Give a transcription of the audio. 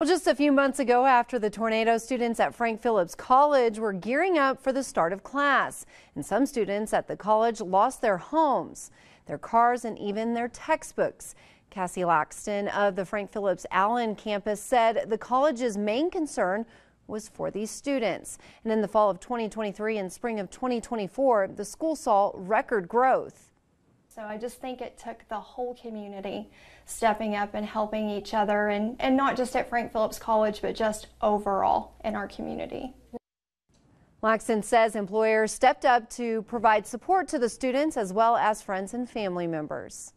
Well, just a few months ago, after the tornado, students at Frank Phillips College were gearing up for the start of class. And some students at the college lost their homes, their cars, and even their textbooks. Cassie Laxton of the Frank Phillips Allen campus said the college's main concern was for these students. And in the fall of 2023 and spring of 2024, the school saw record growth. So I just think it took the whole community stepping up and helping each other, and, and not just at Frank Phillips College, but just overall in our community. Laxton says employers stepped up to provide support to the students as well as friends and family members.